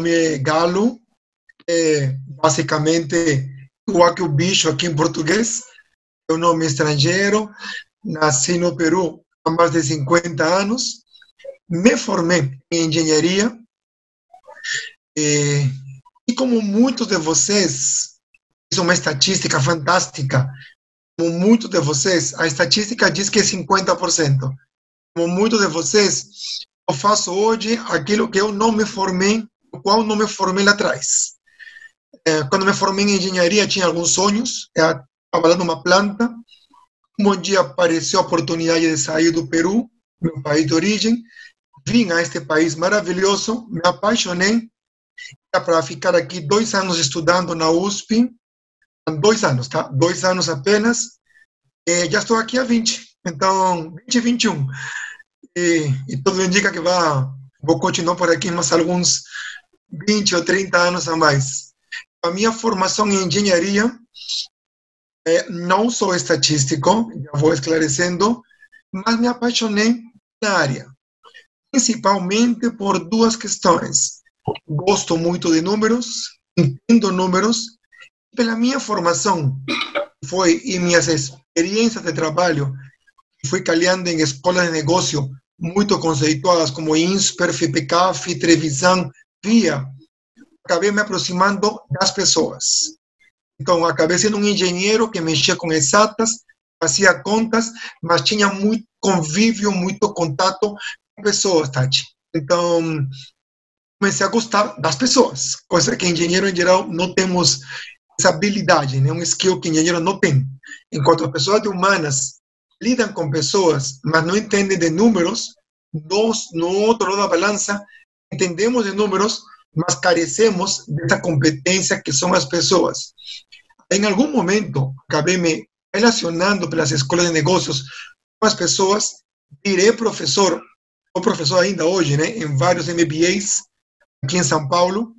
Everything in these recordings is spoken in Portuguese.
nome é Galo, é basicamente igual que o bicho aqui em português, é um nome estrangeiro, nasci no Peru há mais de 50 anos, me formei em engenharia, e, e como muitos de vocês, isso é uma estatística fantástica, como muitos de vocês, a estatística diz que é 50%. Como muitos de vocês, eu faço hoje aquilo que eu não me formei, o qual não me formei lá atrás. É, quando me formei em engenharia, tinha alguns sonhos, é, trabalhando numa planta. Um dia apareceu a oportunidade de sair do Peru, meu país de origem. Vim a este país maravilhoso, me apaixonei para ficar aqui dois anos estudando na USP, dois anos, tá? Dois anos apenas. Já estou aqui há 20, então 20 e 21. E, e tudo indica que vá, vou continuar por aqui mais alguns 20 ou 30 anos a mais. A minha formação em engenharia é, não sou estatístico, já vou esclarecendo, mas me apaixonei na área, principalmente por duas questões. Gosto muito de números, entendo números, pela minha formação foi e minhas experiências de trabalho, fui calhando em escolas de negócio muito conceituadas como INSPER, FIPECAF, Trevisan, VIA, acabei me aproximando das pessoas. Então, acabei sendo um engenheiro que mexia com exatas, fazia contas, mas tinha muito convívio, muito contato com pessoas, Tati. Então, comecei a gostar das pessoas, coisa que engenheiro em geral não temos essa habilidade, né? um skill que engenheiro não tem. Enquanto as pessoas humanas lidam com pessoas, mas não entendem de números, nós, no outro lado da balança, entendemos de números, mas carecemos dessa competência que são as pessoas. Em algum momento, acabei me relacionando pelas escolas de negócios com as pessoas, virei professor, sou professor ainda hoje, né, em vários MBAs aqui em São Paulo,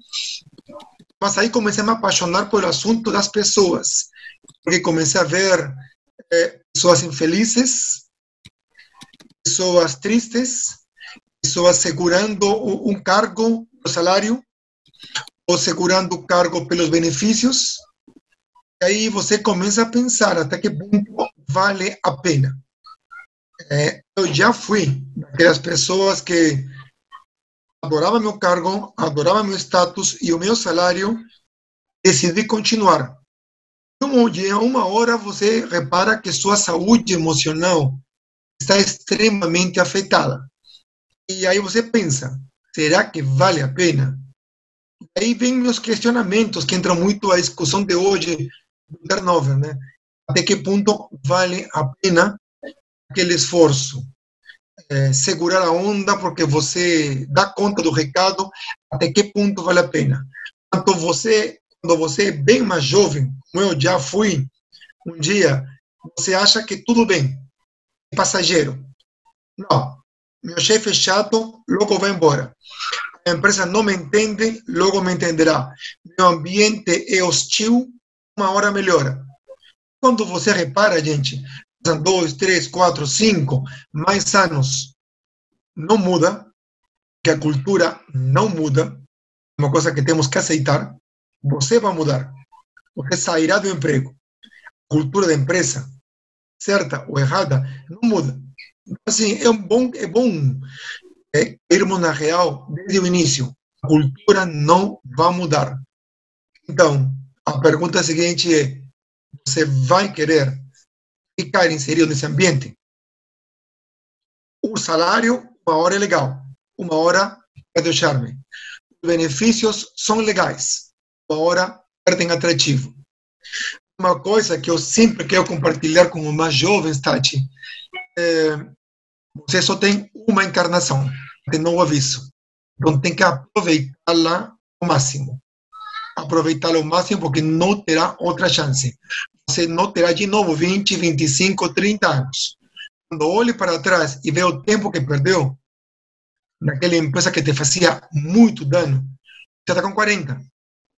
mas aí comecei a me apaixonar pelo assunto das pessoas, porque comecei a ver é, pessoas infelizes, pessoas tristes, pessoas segurando um cargo, o salário, ou segurando o cargo pelos benefícios, aí você começa a pensar até que ponto vale a pena. É, eu já fui daquelas pessoas que adorava meu cargo, adorava meu status e o meu salário, decidi continuar. Um dia, uma hora, você repara que sua saúde emocional está extremamente afetada. E aí você pensa, será que vale a pena? Aí vem os questionamentos que entram muito a discussão de hoje do turnover, né? Até que ponto vale a pena aquele esforço? É, segurar a onda porque você dá conta do recado, até que ponto vale a pena? Quando você, quando você é bem mais jovem, como eu já fui um dia, você acha que tudo bem, passageiro. Não, meu chefe é chato, logo vai embora. A empresa não me entende, logo me entenderá. Meu ambiente é hostil, uma hora melhora. Quando você repara, gente, são dois, três, quatro, cinco, mais anos, não muda, que a cultura não muda, uma coisa que temos que aceitar, você vai mudar. Você sairá do emprego. A cultura da empresa, certa ou errada, não muda. Assim, é bom, é bom é, irmos na real desde o início. A cultura não vai mudar. Então, a pergunta seguinte é: você vai querer ficar inserido nesse ambiente? O salário, uma hora é legal, uma hora é do charme. Os benefícios são legais, uma hora perdem atrativo. Uma coisa que eu sempre quero compartilhar com os mais jovens, Tati, é, você só tem uma encarnação, de novo aviso. Então tem que aproveitá-la ao máximo aproveitar ao máximo porque não terá outra chance. Você não terá de novo 20, 25, 30 anos. Quando olhe para trás e vê o tempo que perdeu naquela empresa que te fazia muito dano, você está com 40.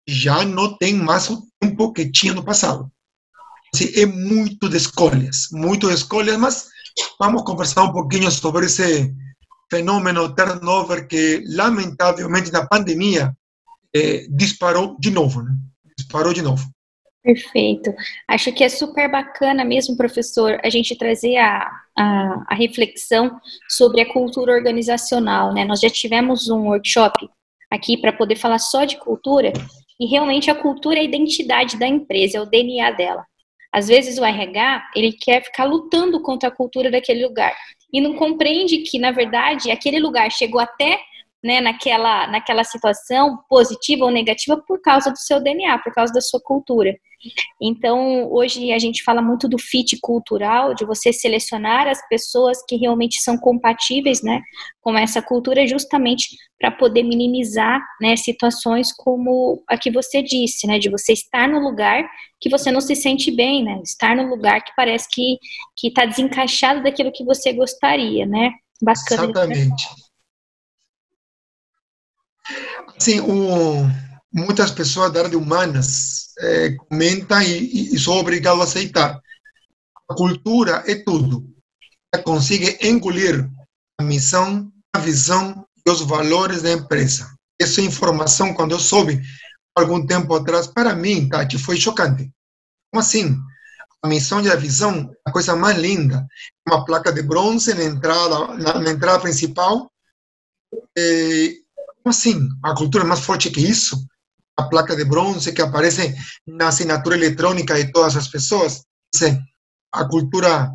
Já não tem mais o tempo que tinha no passado. Assim, é muito de escolhas, muito de escolhas, mas vamos conversar um pouquinho sobre esse fenômeno turnover que, lamentavelmente, na pandemia, é, disparou de novo, né? Disparou de novo. Perfeito. Acho que é super bacana mesmo, professor, a gente trazer a, a, a, reflexão sobre a cultura organizacional, né? Nós já tivemos um workshop aqui para poder falar só de cultura e realmente a cultura é a identidade da empresa, é o DNA dela. Às vezes o RH, ele quer ficar lutando contra a cultura daquele lugar. E não compreende que, na verdade, aquele lugar chegou até né, naquela, naquela situação positiva ou negativa por causa do seu DNA, por causa da sua cultura. Então, hoje a gente fala muito do fit cultural, de você selecionar as pessoas que realmente são compatíveis, né, com essa cultura, justamente para poder minimizar, né, situações como a que você disse, né, de você estar no lugar que você não se sente bem, né, estar no lugar que parece que está desencaixado daquilo que você gostaria, né. Bacana. Exatamente. Sim, o muitas pessoas da área de humanas é, comentam e, e sou obrigado a aceitar. A cultura é tudo. Ela consegue engolir a missão, a visão e os valores da empresa. Essa informação, quando eu soube algum tempo atrás, para mim, Tati, foi chocante. Como assim? A missão e a visão, a coisa mais linda, uma placa de bronze na entrada, na, na entrada principal. Como assim? A cultura é mais forte que isso? a placa de bronze que aparece na assinatura eletrônica de todas as pessoas. A cultura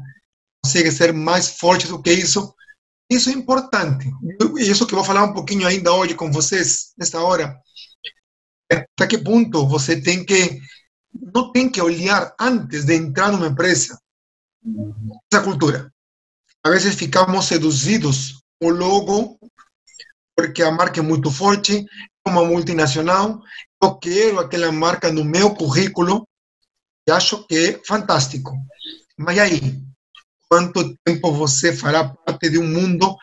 consegue ser mais forte do que isso. Isso é importante. E isso que eu vou falar um pouquinho ainda hoje com vocês, nesta hora. Até que ponto você tem que, não tem que olhar antes de entrar numa empresa essa cultura. Às vezes ficamos seduzidos o logo, porque a marca é muito forte, é uma multinacional, eu quero aquela marca no meu currículo e acho que é fantástico. Mas aí, quanto tempo você fará parte de um mundo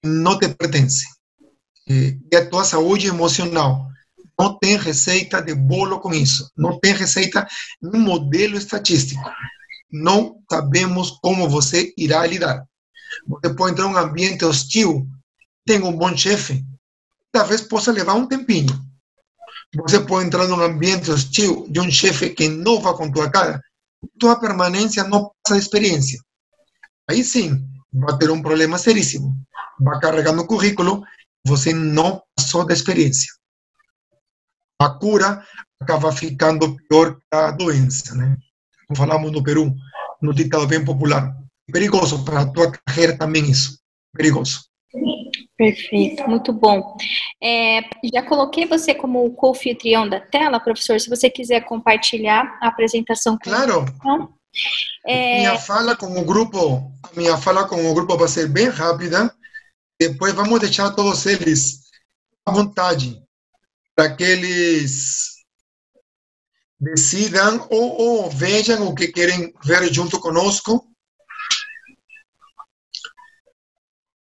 que não te pertence? E a tua saúde emocional não tem receita de bolo com isso. Não tem receita no modelo estatístico. Não sabemos como você irá lidar. Você pode entrar em um ambiente hostil, tem um bom chefe, talvez possa levar um tempinho você pode entrar num ambiente hostil de um chefe que não vai com tua cara, tua permanência não passa a experiência. Aí sim, vai ter um problema seríssimo. Vai carregar no currículo, você não passou da experiência. A cura acaba ficando pior que a doença? Como falamos no Peru, no ditado bem popular. Perigoso para a tua carreira também isso. Perigoso. Perfeito, muito bom. É, já coloquei você como co-anfitrião da tela, professor, se você quiser compartilhar a apresentação. Com claro. É... Minha fala com o grupo, minha fala com o grupo vai ser bem rápida. Depois vamos deixar todos eles à vontade para que eles decidam ou, ou vejam o que querem ver junto conosco.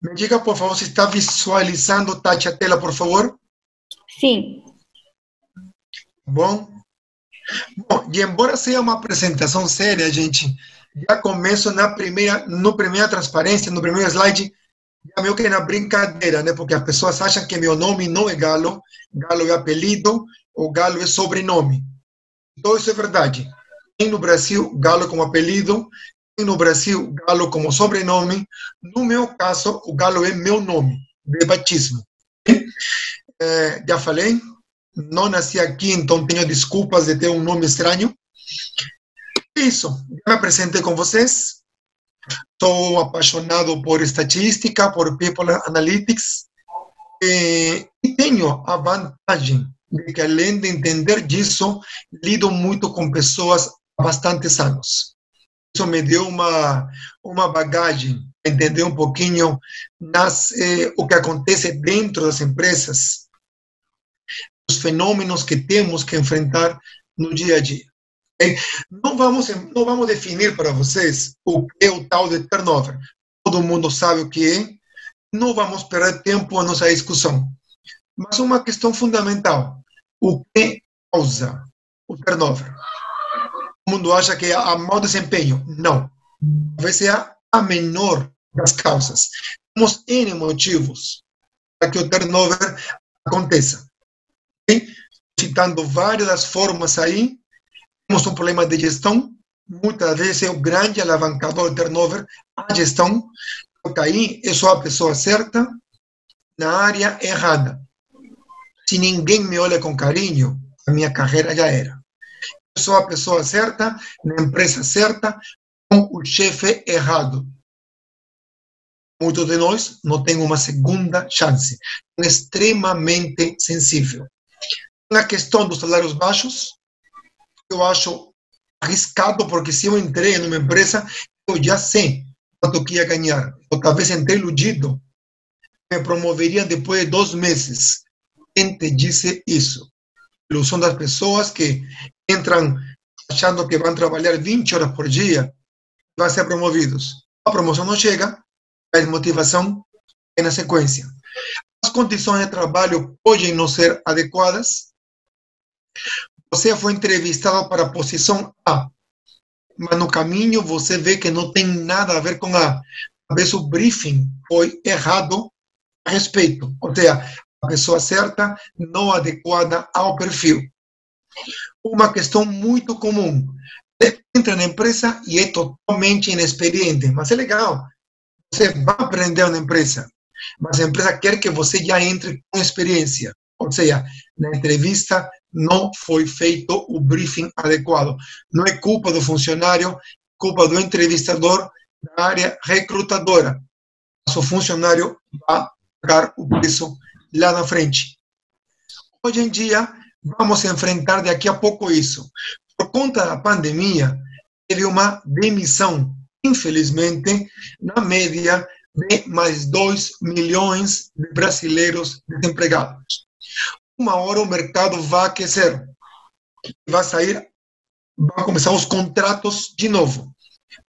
Me diga, por favor, se está visualizando, Tati, a tela, por favor. Sim. Bom. Bom, e embora seja uma apresentação séria, gente, já começo na primeira, no primeira transparência, no primeiro slide, já meio que na brincadeira, né? Porque as pessoas acham que meu nome não é Galo, Galo é apelido, ou Galo é sobrenome. Então, isso é verdade. Tem no Brasil Galo como apelido, no Brasil Galo como sobrenome. No meu caso, o Galo é meu nome de batismo. É, já falei, não nasci aqui, então tenho desculpas de ter um nome estranho. Isso, já me apresentei com vocês. Sou apaixonado por estatística, por People Analytics. E, e tenho a vantagem de que, além de entender disso, lido muito com pessoas há bastantes anos isso me deu uma, uma bagagem, entender um pouquinho nas, eh, o que acontece dentro das empresas, os fenômenos que temos que enfrentar no dia a dia. Não vamos, não vamos definir para vocês o que é o tal de turnover. Todo mundo sabe o que é. Não vamos perder tempo na nossa discussão. Mas uma questão fundamental: o que causa o turnover? Mundo acha que é a mau desempenho. Não. Talvez seja a menor das causas. Temos N motivos para que o turnover aconteça. citando várias formas aí, temos um problema de gestão, muitas vezes é o grande alavancador de turnover, a gestão, porque aí eu sou a pessoa certa na área errada. Se ninguém me olha com carinho, a minha carreira já era. Sou a pessoa certa, na empresa certa, com o chefe errado. Muitos de nós não têm uma segunda chance. É extremamente sensível. Na questão dos salários baixos, eu acho arriscado, porque se eu entrei numa empresa, eu já sei quanto que ia ganhar. Eu talvez entrei iludido, me promoveria depois de dois meses. Quem te disse isso? Ilusão das pessoas que entram achando que vão trabalhar 20 horas por dia, vão ser promovidos. A promoção não chega, a desmotivação é na sequência. As condições de trabalho podem não ser adequadas, você foi entrevistado para a posição A, mas no caminho você vê que não tem nada a ver com A. Talvez o briefing foi errado a respeito, ou seja, a pessoa certa não adequada ao perfil. Uma questão muito comum. Entra na empresa e é totalmente inexperiente, mas é legal. Você vai aprender na empresa, mas a empresa quer que você já entre com experiência. Ou seja, na entrevista não foi feito o briefing adequado. Não é culpa do funcionário, culpa do entrevistador da área recrutadora. O funcionário vai pagar o preço lá na frente. Hoje em dia, vamos enfrentar daqui a pouco isso. Por conta da pandemia, teve uma demissão, infelizmente, na média de mais 2 milhões de brasileiros desempregados uma hora o mercado vai aquecer, vai sair, vão começar os contratos de novo.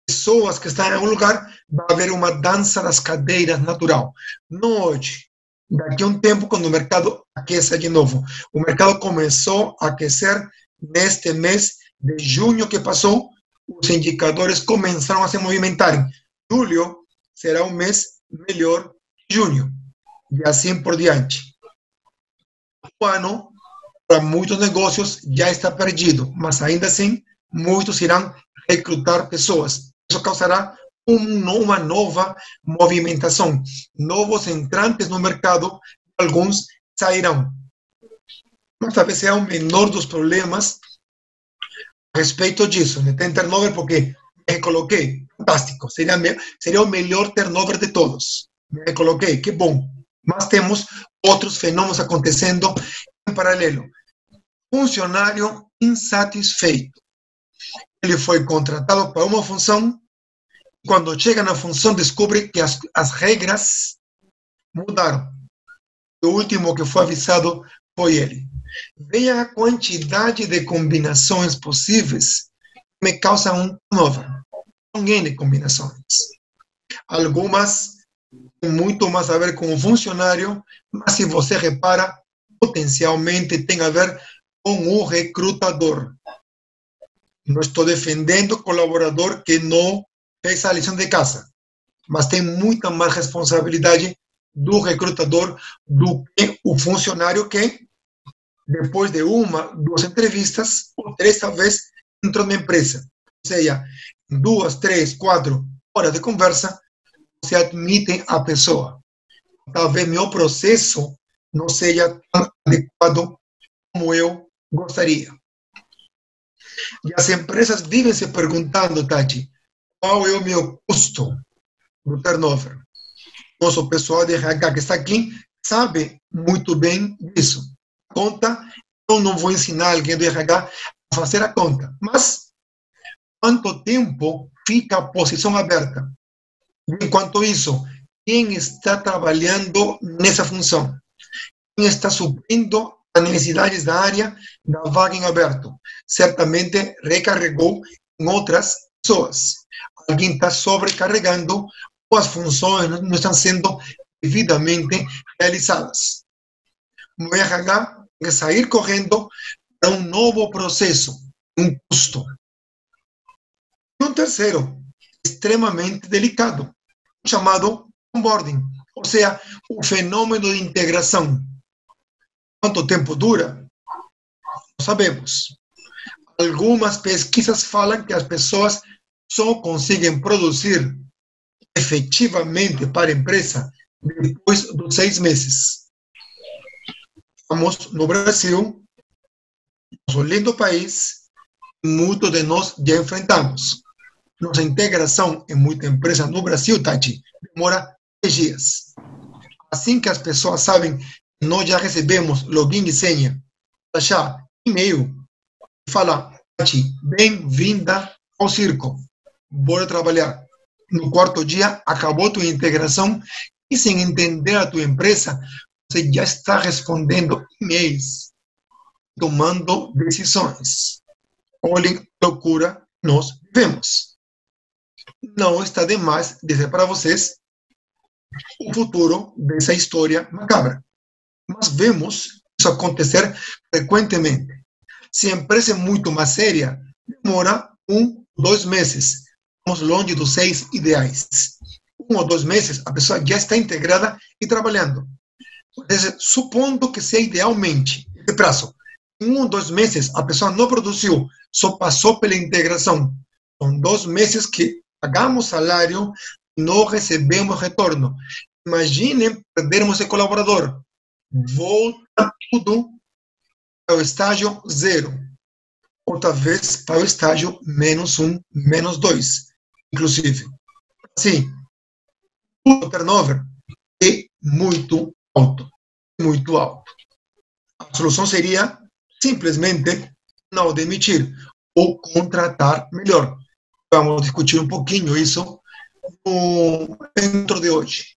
Pessoas que estão em um lugar, vai haver uma dança das cadeiras natural. Não hoje, daqui a um tempo, quando o mercado aqueça de novo. O mercado começou a aquecer neste mês de junho que passou, os indicadores começaram a se movimentarem. Julho será um mês melhor que junho, e assim por diante o ano, para muitos negócios, já está perdido, mas ainda assim, muitos irão recrutar pessoas. Isso causará uma nova movimentação. Novos entrantes no mercado, alguns sairão. Mas talvez seja o menor dos problemas a respeito disso. Né? Tem turnover porque me coloquei, fantástico, seria, seria o melhor turnover de todos. Me coloquei, que bom. Mas temos outros fenômenos acontecendo em paralelo. Funcionário insatisfeito. Ele foi contratado para uma função, quando chega na função, descobre que as, as regras mudaram. O último que foi avisado foi ele. Veja a quantidade de combinações possíveis que me causam um turnover. Um de combinações. Algumas muito mais a ver com o funcionário, mas se você repara, potencialmente tem a ver com o recrutador. Não estou defendendo o colaborador que não fez a lição de casa, mas tem muita mais responsabilidade do recrutador do que o funcionário que, depois de uma, duas entrevistas, ou três talvez, entrou na empresa. Ou seja, duas, três, quatro horas de conversa, se admitem a pessoa. Talvez meu processo não seja tão adequado como eu gostaria. E as empresas vivem se perguntando, Tati, qual é o meu custo do turnover? Nosso pessoal de RH que está aqui sabe muito bem disso. Conta, eu não vou ensinar alguém do RH a fazer a conta, mas quanto tempo fica a posição aberta? Enquanto isso, quem está trabalhando nessa função? Quem está suprindo as necessidades da área da vaga em aberto? Certamente recarregou em outras pessoas. Alguém está sobrecarregando ou as funções não estão sendo devidamente realizadas. O RH tem que sair correndo para um novo processo, um custo. E um terceiro, extremamente delicado, chamado onboarding, ou seja, o fenômeno de integração. Quanto tempo dura? Não sabemos. Algumas pesquisas falam que as pessoas só conseguem produzir efetivamente para a empresa depois dos seis meses. Estamos no Brasil, nosso lindo país, muitos de nós já enfrentamos. Nossa integração em muita empresa no Brasil, Tati, demora três dias. Assim que as pessoas sabem que nós já recebemos login e senha, já e-mail, fala, Tati, bem-vinda ao circo, bora trabalhar. No quarto dia, acabou tua integração e sem entender a tua empresa, você já está respondendo e-mails, tomando decisões. Olhem, loucura nós vivemos não está demais dizer para vocês o futuro dessa história macabra. Mas vemos isso acontecer frequentemente. Se a empresa é muito mais séria, demora um, dois meses. Estamos longe dos seis ideais. Um ou dois meses, a pessoa já está integrada e trabalhando. Supondo que seja idealmente esse prazo, em um ou dois meses, a pessoa não produziu, só passou pela integração. São dois meses que pagamos salário não recebemos retorno. Imaginem perdermos esse colaborador. Volta tudo para o estágio zero. Outra vez para o estágio menos um, menos dois, inclusive. Sim, o turnover é muito alto. Muito alto. A solução seria simplesmente não demitir ou contratar melhor vamos discutir um pouquinho isso dentro de hoje.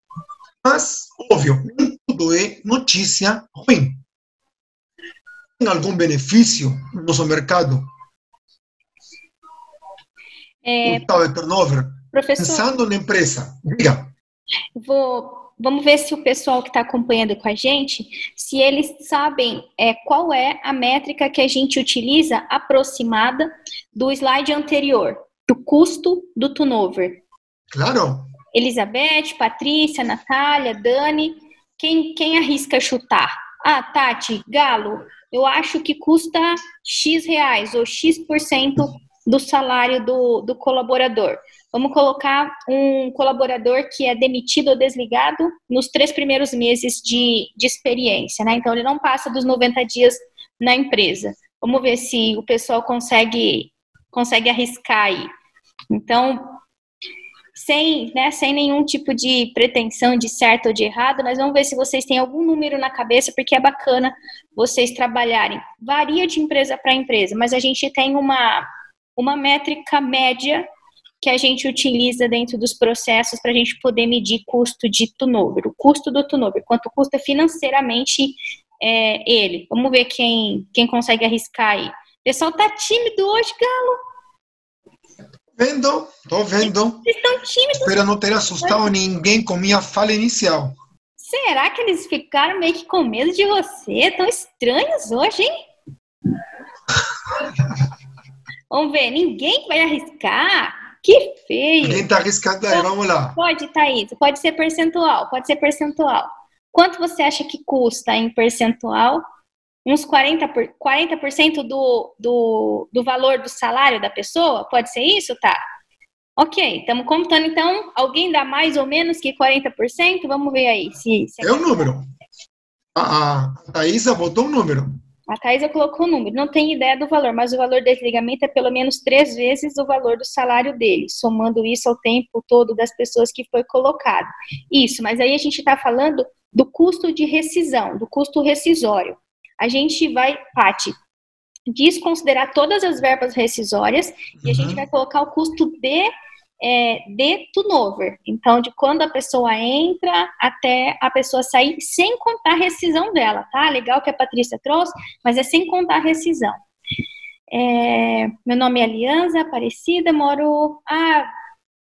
Mas, óbvio, nem tudo é notícia ruim. Tem algum benefício no nosso mercado? É, o tal de turnover? Professor, Pensando na empresa, diga. Vou, vamos ver se o pessoal que está acompanhando com a gente, se eles sabem é, qual é a métrica que a gente utiliza aproximada do slide anterior do custo do turnover. Claro. Elizabeth, Patrícia, Natália, Dani, quem, quem arrisca chutar? Ah, Tati, Galo, eu acho que custa X reais ou X% do salário do, do colaborador. Vamos colocar um colaborador que é demitido ou desligado nos três primeiros meses de, de experiência, né? Então, ele não passa dos 90 dias na empresa. Vamos ver se o pessoal consegue consegue arriscar aí. Então, sem, né, sem nenhum tipo de pretensão de certo ou de errado, nós vamos ver se vocês têm algum número na cabeça, porque é bacana vocês trabalharem. Varia de empresa para empresa, mas a gente tem uma, uma métrica média que a gente utiliza dentro dos processos para a gente poder medir custo de turnover, o custo do turnover, quanto custa financeiramente é, ele. Vamos ver quem, quem consegue arriscar aí. O pessoal tá tímido hoje, Galo. Vendo, tô vendo. Eles estão tímidos. Espero não ter assustado ninguém com minha fala inicial. Será que eles ficaram meio que com medo de você? Tão estranhos hoje, hein? Vamos ver, ninguém vai arriscar. Que feio. Ninguém tá arriscando aí, vamos lá. Pode, Thaís, pode ser percentual, pode ser percentual. Quanto você acha que custa em percentual uns 40%, por, 40 do, do, do valor do salário da pessoa? Pode ser isso, tá? Ok, estamos contando então. Alguém dá mais ou menos que 40%? Vamos ver aí. Se, se é o um número. A, a Thaisa botou um número. A Thaisa colocou um número. Não tem ideia do valor, mas o valor desligamento é pelo menos três vezes o valor do salário dele, somando isso ao tempo todo das pessoas que foi colocado. Isso, mas aí a gente está falando do custo de rescisão, do custo rescisório a gente vai, Pati, desconsiderar todas as verbas rescisórias uhum. e a gente uhum. vai colocar o custo de, é, de turnover. Então, de quando a pessoa entra até a pessoa sair, sem contar a rescisão dela, tá? Legal que a Patrícia trouxe, mas é sem contar a rescisão. É, meu nome é Alianza Aparecida, moro. Ah,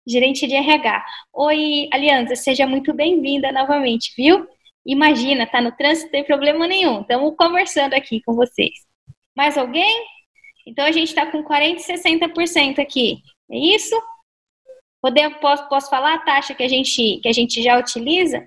gerente de RH. Oi, Alianza, seja muito bem-vinda novamente, viu? Imagina, tá no trânsito, tem problema nenhum. Estamos conversando aqui com vocês. Mais alguém? Então a gente está com 40% e 60% aqui. É isso? Posso, posso falar a taxa que a, gente, que a gente já utiliza?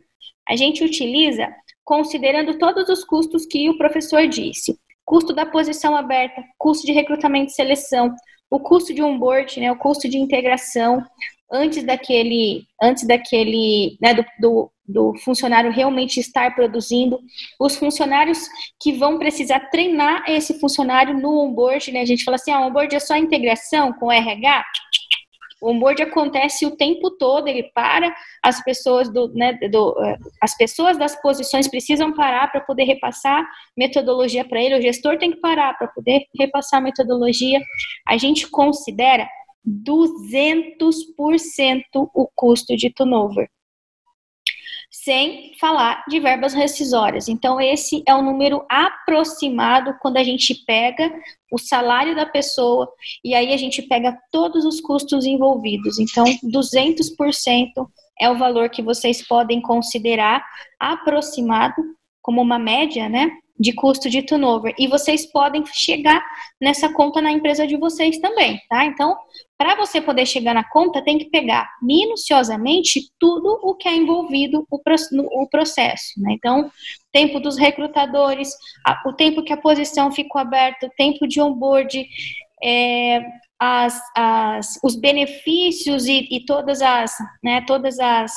A gente utiliza considerando todos os custos que o professor disse. Custo da posição aberta, custo de recrutamento e seleção, o custo de onboard, né, o custo de integração, antes daquele, antes daquele, né, do, do, do, funcionário realmente estar produzindo, os funcionários que vão precisar treinar esse funcionário no onboard, né, a gente fala assim, ah, onboard é só integração com RH, o onboard acontece o tempo todo, ele para, as pessoas do, né, do, eh, as pessoas das posições precisam parar para poder repassar metodologia para ele, o gestor tem que parar para poder repassar metodologia. A gente considera 200% o custo de turnover sem falar de verbas rescisórias. Então, esse é o número aproximado quando a gente pega o salário da pessoa e aí a gente pega todos os custos envolvidos. Então, 200% é o valor que vocês podem considerar aproximado como uma média, né? de custo de turnover. E vocês podem chegar nessa conta na empresa de vocês também, tá? Então, para você poder chegar na conta, tem que pegar minuciosamente tudo o que é envolvido o processo, né? Então, tempo dos recrutadores, o tempo que a posição ficou aberta, o tempo de onboard, é, as, as, os benefícios e, e todas as, né, todas as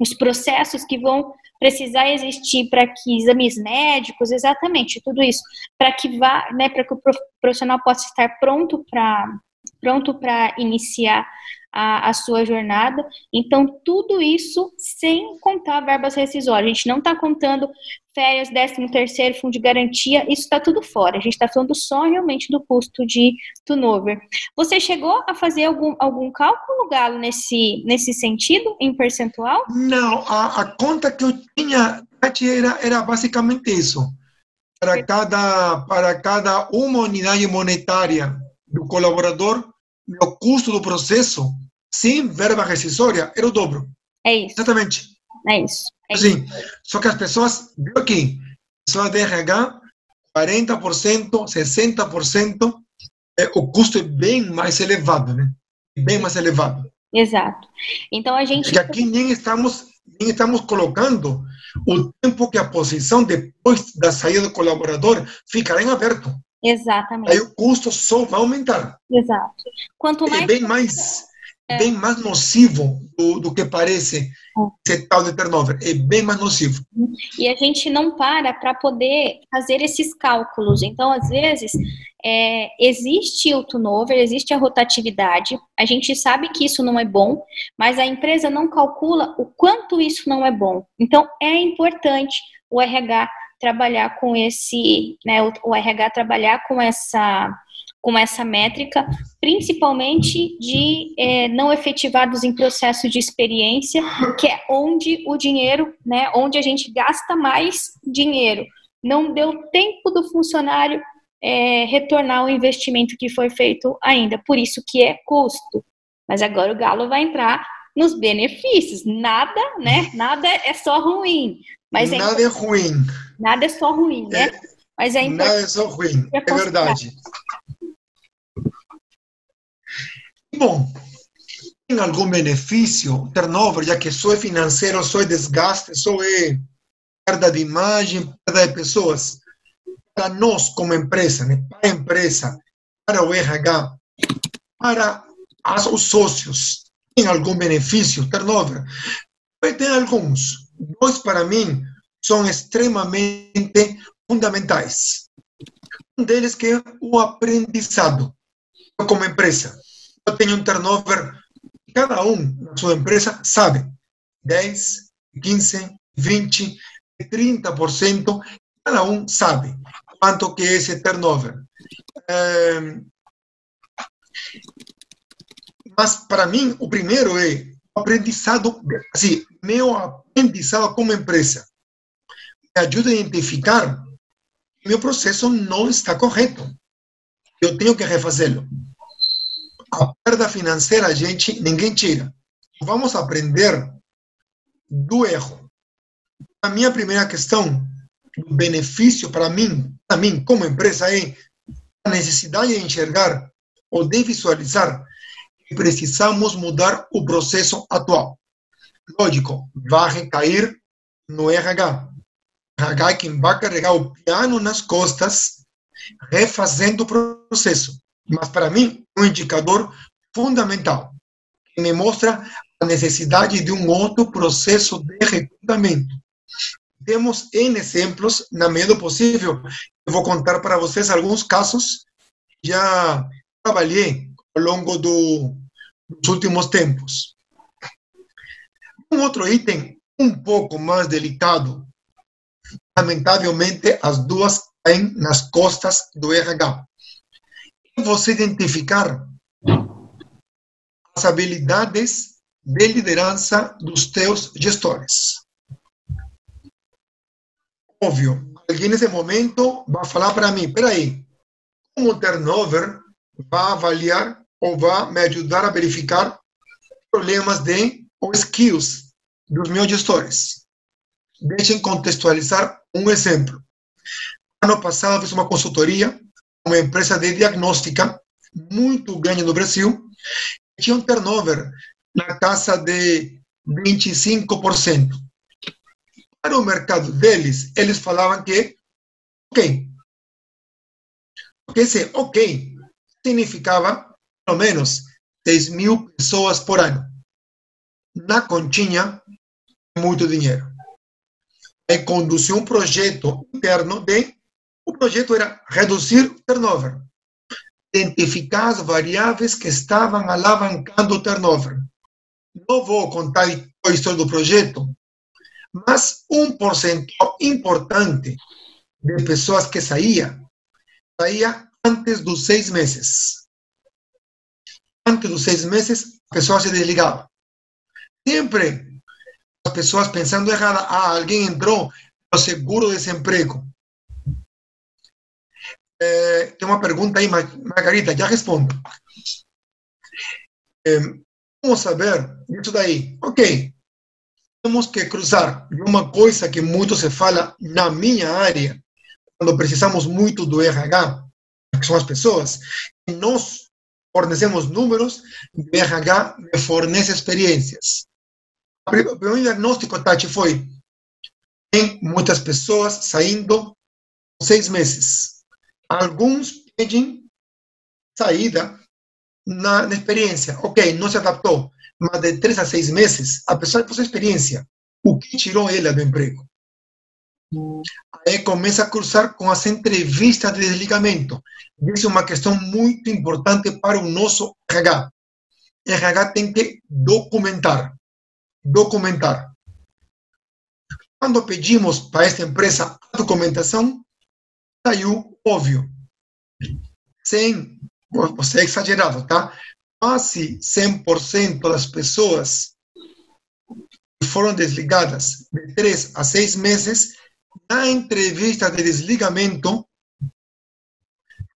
os processos que vão precisar existir para que exames médicos, exatamente, tudo isso, para que vá, né, para que o profissional possa estar pronto para pronto para iniciar a, a, sua jornada. Então, tudo isso sem contar verbas rescisórias. A gente não está contando férias, décimo terceiro, fundo de garantia, isso está tudo fora. A gente está falando só realmente do custo de turnover. Você chegou a fazer algum, algum cálculo, Galo, nesse, nesse sentido, em percentual? Não, a, a conta que eu tinha era, era basicamente isso. Para cada, para cada uma unidade monetária do colaborador, o custo do processo, sem verba rescisória, era o dobro. É isso. Exatamente. É isso. É Sim. Só que as pessoas, viu aqui, pessoas de RH, 40%, 60%, é, o custo é bem mais elevado, né? Bem mais elevado. Exato. Então a gente. Porque aqui nem estamos, nem estamos colocando o tempo que a posição, depois da saída do colaborador, ficará em aberto. Exatamente. Aí o custo só vai aumentar. Exato. Quanto mais. É bem mais, é. bem mais nocivo do, do que parece é. esse tal de turnover. É bem mais nocivo. E a gente não para para poder fazer esses cálculos. Então, às vezes, é, existe o turnover, existe a rotatividade, a gente sabe que isso não é bom, mas a empresa não calcula o quanto isso não é bom. Então, é importante o RH trabalhar com esse, né, o, RH trabalhar com essa com essa métrica, principalmente de é, não efetivados em processo de experiência, que é onde o dinheiro, né, onde a gente gasta mais dinheiro. Não deu tempo do funcionário é, retornar o investimento que foi feito ainda, por isso que é custo. Mas agora o Galo vai entrar nos benefícios. Nada, né? Nada é só ruim. Mas é nada é, ruim. Nada é só ruim, né? É, Mas é Nada é só ruim, é verdade. Bom, tem algum benefício? Turnover, já que só é financeiro, só é desgaste, só é perda de imagem, perda de pessoas. Para nós, como empresa, né? para a empresa, para o RH, para as, os sócios, algum benefício? Turnover? Tem alguns dois para mim são extremamente fundamentais. Um deles que é o aprendizado. Eu, como empresa, eu tenho um turnover, cada um na sua empresa sabe, 10, 15, 20, 30%, cada um sabe quanto que é esse turnover. É, mas para mim, o primeiro é o aprendizado, assim, meu aprendizado como empresa me ajuda a identificar que meu processo não está correto. Eu tenho que refazê-lo. A perda financeira, gente, ninguém tira. Vamos aprender do erro. A minha primeira questão, o benefício para mim, para mim como empresa é a necessidade de enxergar ou de visualizar precisamos mudar o processo atual lógico, vai recair no RH. RH quem vai carregar o piano nas costas, refazendo o processo. Mas para mim, um indicador fundamental, que me mostra a necessidade de um outro processo de recrutamento. Temos N exemplos, na medida possível. Eu vou contar para vocês alguns casos já trabalhei ao longo do, dos últimos tempos. Um outro item um pouco mais delicado, lamentavelmente as duas caem nas costas do RH. É você identificar as habilidades de liderança dos teus gestores. Óbvio, alguém nesse momento vai falar para mim, peraí, como turnover vai avaliar ou vai me ajudar a verificar problemas de ou skills dos meus gestores? Deixem contextualizar um exemplo. Ano passado fiz uma consultoria, uma empresa de diagnóstica muito grande no Brasil, tinha um turnover na casa de 25%. Para o mercado deles, eles falavam que, ok. Porque esse ok significava, pelo menos, 6 mil pessoas por ano. Na continha, muito dinheiro. E conduziu um projeto interno de. O projeto era reduzir o turnover, identificar as variáveis que estavam alavancando o turnover. Não vou contar a história do projeto, mas um percentual importante de pessoas que saía, saía antes dos seis meses. Antes dos seis meses, a pessoa se desligava. Sempre as pessoas pensando errada, ah, alguém entrou no seguro-desemprego. É, tem uma pergunta aí, Margarita, já respondo. É, como saber isso daí? Ok, temos que cruzar uma coisa que muito se fala na minha área, quando precisamos muito do RH, que são as pessoas, e nós fornecemos números, o RH fornece experiências. O primeiro diagnóstico, Tati, foi tem muitas pessoas saindo seis meses. Alguns pedem saída na, na experiência. Ok, não se adaptou mas de três a seis meses, a pessoa tem experiência. O que tirou ela do emprego? Aí começa a cruzar com as entrevistas de desligamento. Isso é uma questão muito importante para o nosso RH. RH tem que documentar. Documentar. Quando pedimos para esta empresa a documentação, saiu óbvio. Sem, você é exagerado, tá? quase 100% das pessoas que foram desligadas de três a seis meses, na entrevista de desligamento,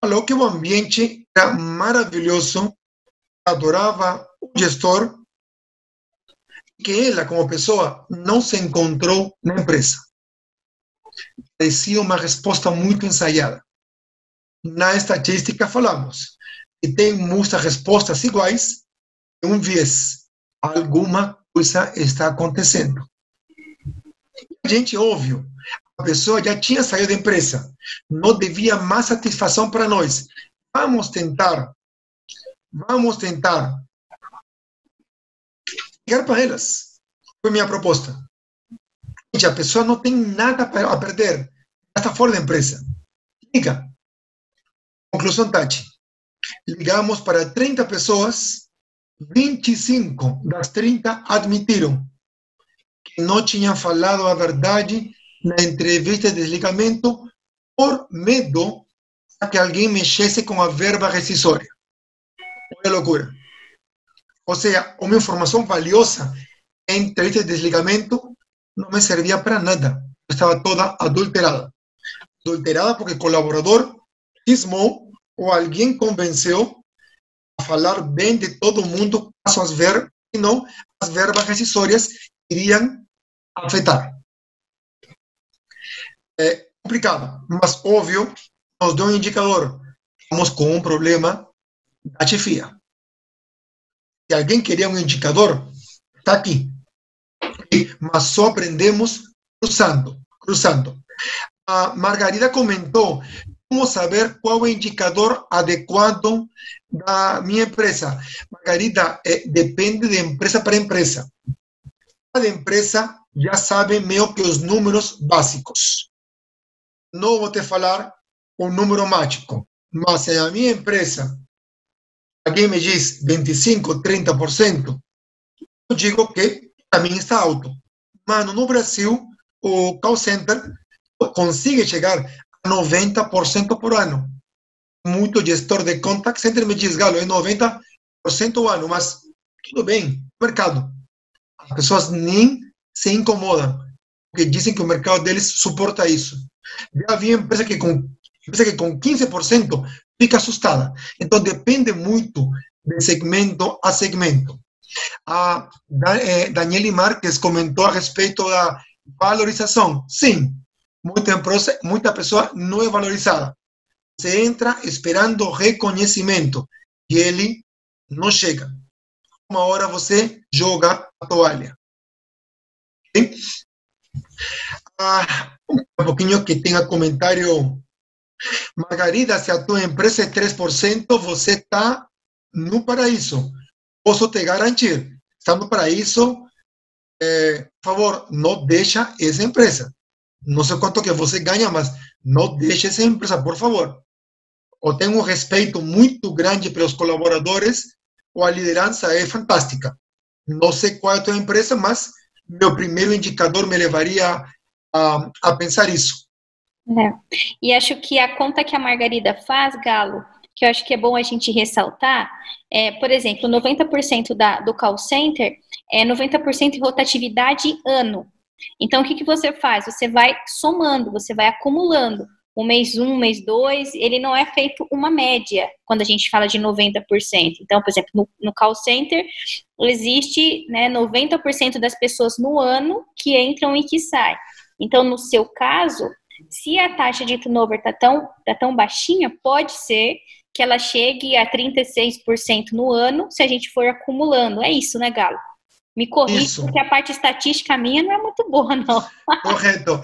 falou que o ambiente era maravilhoso, adorava o gestor, que ela, como pessoa, não se encontrou na empresa. Parecia uma resposta muito ensaiada. Na estatística, falamos e tem muitas respostas iguais, um viés. Alguma coisa está acontecendo. Gente, óbvio, a pessoa já tinha saído da empresa, não devia mais satisfação para nós. Vamos tentar, vamos tentar ligar para elas. Foi minha proposta. Gente, a pessoa não tem nada a perder, está fora da empresa. Liga. Conclusão, Tati ligamos para 30 pessoas, 25 das 30 admitiram que não tinham falado a verdade na entrevista de desligamento por medo a que alguém mexesse com a verba rescisória. Olha a loucura. Ou seja, uma informação valiosa em entrevista de desligamento não me servia para nada. Estava toda adulterada. Adulterada porque o colaborador cismou ou alguém convenceu a falar bem de todo mundo, caso as ver, não as verbas rescisórias iriam afetar. É complicado, mas óbvio, nos deu um indicador. Estamos com um problema da chefia. Se alguém queria um indicador, está aqui. Mas só aprendemos cruzando, cruzando. A Margarida comentou como saber qual é o indicador adequado da minha empresa. Margarida, é, depende de empresa para empresa. Cada empresa já sabe meio que os números básicos. Não vou te falar um número mágico, mas em a minha empresa, alguém me diz 25, 30%, eu digo que também está alto. Mas no Brasil, o call center consegue chegar a 90% por ano. Muito gestor de contact center me diz, Galo, é 90% o ano, mas tudo bem, mercado. As pessoas nem se incomodam, porque dizem que o mercado deles suporta isso. Já havia empresa que com, empresa que com 15% fica assustada. Então depende muito de segmento a segmento. A eh, Daniele Marques comentou a respeito da valorização. Sim, muita, empresa, muita pessoa não é valorizada. Você entra esperando reconhecimento e ele não chega. Uma hora você joga a toalha. Ah, um pouquinho que tenha comentário. Margarida, se a tua empresa é 3%, você está no paraíso. Posso te garantir, está no paraíso. Eh, por favor, não deixa essa empresa. Não sei quanto que você ganha, mas não deixe essa empresa, por favor. Eu tenho um respeito muito grande pelos colaboradores, ou a liderança é fantástica. Não sei qual é a tua empresa, mas meu primeiro indicador me levaria a, a pensar isso. É. E acho que a conta que a Margarida faz, Galo, que eu acho que é bom a gente ressaltar, é, por exemplo, 90% da, do call center é 90% rotatividade ano. Então, o que, que você faz? Você vai somando, você vai acumulando. O mês 1, um, mês 2, ele não é feito uma média quando a gente fala de 90%. Então, por exemplo, no, no call center, existe né, 90% das pessoas no ano que entram e que saem. Então, no seu caso, se a taxa de turnover está tão, tá tão baixinha, pode ser que ela chegue a 36% no ano se a gente for acumulando. É isso, né, Galo? Me corrija, porque a parte estatística minha não é muito boa, não. Correto.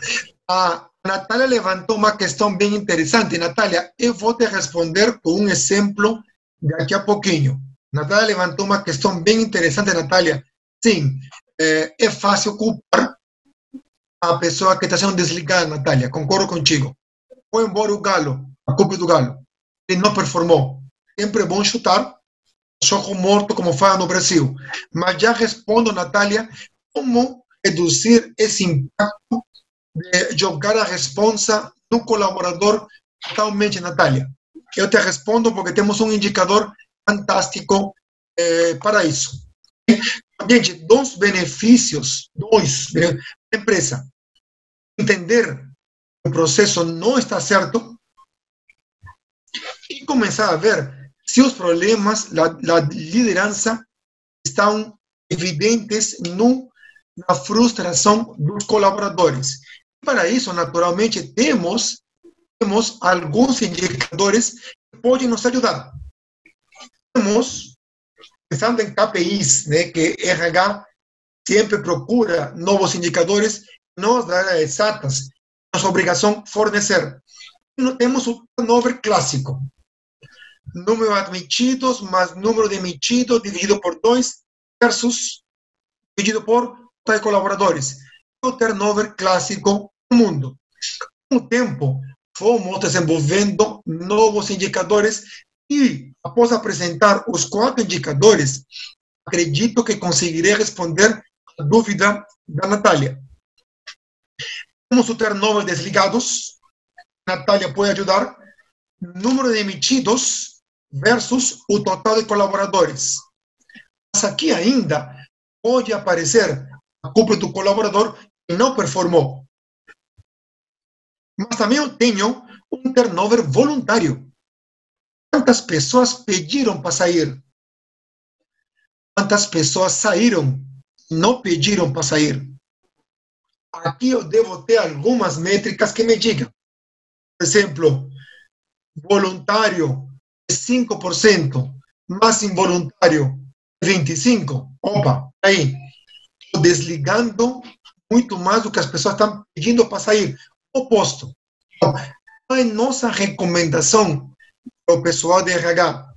A Natália levantou uma questão bem interessante. Natália, eu vou te responder com um exemplo daqui a pouquinho. Natália levantou uma questão bem interessante, Natália. Sim, é, é fácil culpar a pessoa que está sendo desligada, Natália. Concordo contigo. Foi embora o Galo, a culpa do Galo. Ele não performou. Sempre é bom chutar, cachorro morto, como fala no Brasil. Mas já respondo, Natália, como reduzir esse impacto de jogar a responsa no colaborador totalmente, Natália. Eu te respondo porque temos um indicador fantástico eh, para isso. Gente, dois benefícios, dois, empresa. Entender que o processo não está certo e começar a ver se os problemas da liderança estão evidentes no, na frustração dos colaboradores. Para isso, naturalmente, temos, temos alguns indicadores que podem nos ajudar. Temos, pensando em KPIs, né, que RH sempre procura novos indicadores, nós da área exatas, nossa obrigação fornecer. Temos o turnover clássico, número admitidos mais número de emitidos dividido por 2 versus dividido por de colaboradores. O turnover clássico do mundo. Com o tempo, fomos desenvolvendo novos indicadores e, após apresentar os quatro indicadores, acredito que conseguirei responder a dúvida da Natália. Temos o turnover desligados, Natália pode ajudar, número de emitidos versus o total de colaboradores. Mas aqui ainda pode aparecer a culpa do colaborador que não performou. Mas também eu tenho um turnover voluntário. Quantas pessoas pediram para sair? Quantas pessoas saíram não pediram para sair? Aqui eu devo ter algumas métricas que me digam. Por exemplo, voluntário 5%, mais involuntário 25%. Opa, aí. Estou desligando muito mais do que as pessoas estão pedindo para sair. oposto. Então, a nossa recomendação o pessoal de RH,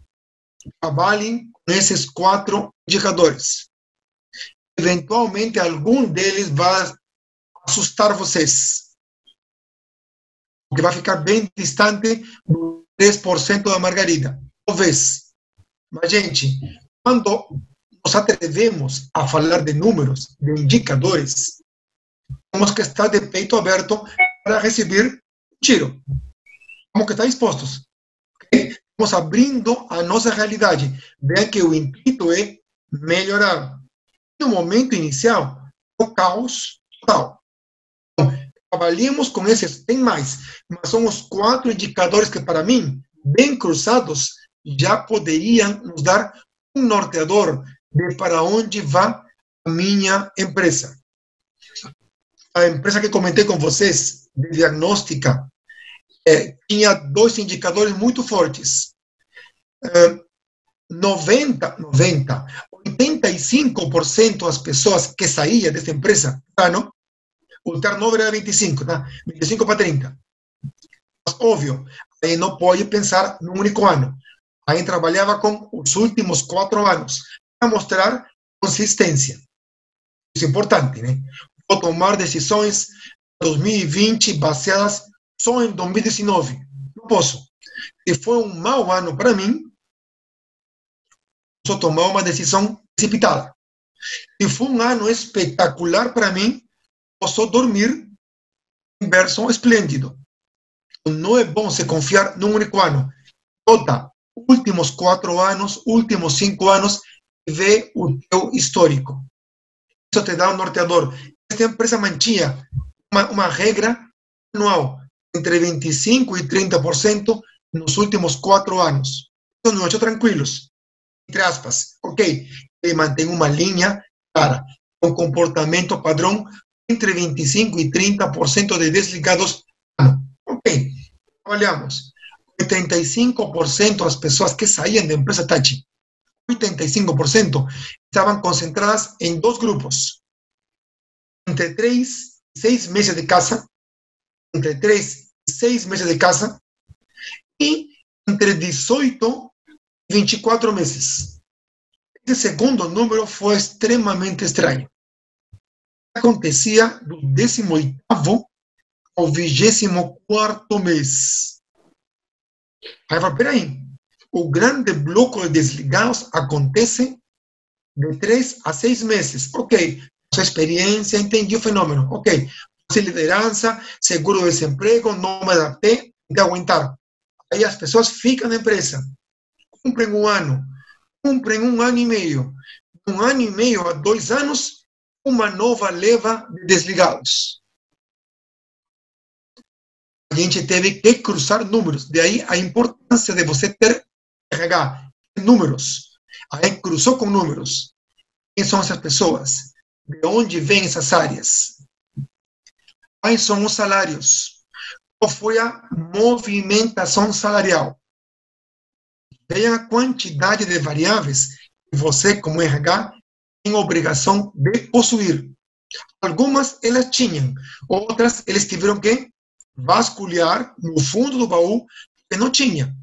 trabalhem com esses quatro indicadores. Eventualmente, algum deles vai assustar vocês, porque vai ficar bem distante do 10% da margarida. Talvez. Mas, gente, quando nos atrevemos a falar de números, de indicadores, temos que estar de peito aberto para receber tiro. Temos que estar dispostos. Estamos abrindo a nossa realidade. Veja que o intuito é melhorar. No momento inicial, o caos total. Então, trabalhemos com esses, tem mais, mas são os quatro indicadores que, para mim, bem cruzados, já poderiam nos dar um norteador de para onde vai a minha empresa. A empresa que comentei com vocês, de diagnóstica, é, tinha dois indicadores muito fortes. É, 90, 90, 85% das pessoas que saíam dessa empresa, ano, o turnover era 25, tá? 25 para 30. Mas, óbvio, aí não pode pensar num único ano. Aí trabalhava com os últimos quatro anos para mostrar consistência. Isso é importante, né? Vou tomar decisões 2020 baseadas só em 2019. Não posso. Se foi um mau ano para mim, tomar uma decisão precipitada. Se foi um ano espetacular para mim, posso dormir em verso esplêndido. Não é bom se confiar num único ano. Toda, últimos quatro anos, últimos cinco anos, vê o teu histórico. Isso te dá um norteador. Esta empresa mantinha uma, uma regra anual entre 25% e 30% nos últimos quatro anos. Então, nos tranquilos, entre aspas. Ok, ele mantém uma linha clara, um comportamento padrão entre 25% e 30% de desligados. Ok, olhamos. 85% das pessoas que saíam da empresa Tachi, 85% estavam concentradas em dois grupos. Entre 3 e 6 meses de casa, entre 3 y 6 meses de casa y entre 18 y 24 meses. Este segundo número fue extremadamente extraño. Acontecia do 18 ao 24 mês. Aí fala, peraí, o grande bloco de desligados acontece de 3 a 6 meses. Ok, sua experiência, entendi o fenômeno. Ok, liderança, seguro-desemprego, não me adaptei, de aguentar. Aí as pessoas ficam na empresa, cumprem um ano, cumprem um ano e meio. Um ano e meio a dois anos, uma nova leva de desligados. A gente teve que cruzar números. De aí a importância de você ter RH, números. Aí cruzou com números. Quem são essas pessoas? De onde vêm essas áreas? Quais são os salários? Qual foi a movimentação salarial? Veja a quantidade de variáveis que você, como RH, tem obrigação de possuir. Algumas elas tinham, outras eles tiveram que vasculhar no fundo do baú que não tinha.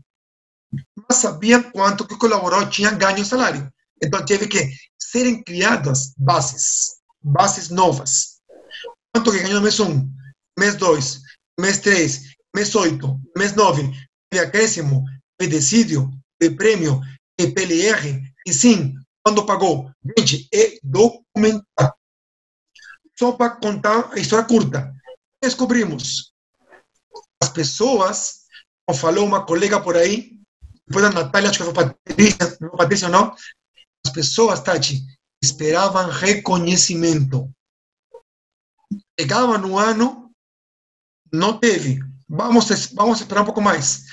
Mas sabia quanto que o colaborador tinha ganho salário. Então teve que serem criadas bases, bases novas. Quanto que ganhou no mês 1, mês 2, mês 3, mês 8, mês 9, de acréscimo, de decídio, de prêmio, de PLR, e sim, quando pagou. Gente, é documentar. Só para contar a história curta. Descobrimos. As pessoas, como falou uma colega por aí, depois da Natália, acho que foi Patrícia, não Patrícia não, as pessoas, Tati, esperavam reconhecimento chegava no ano, não teve. Vamos, vamos esperar um pouco mais.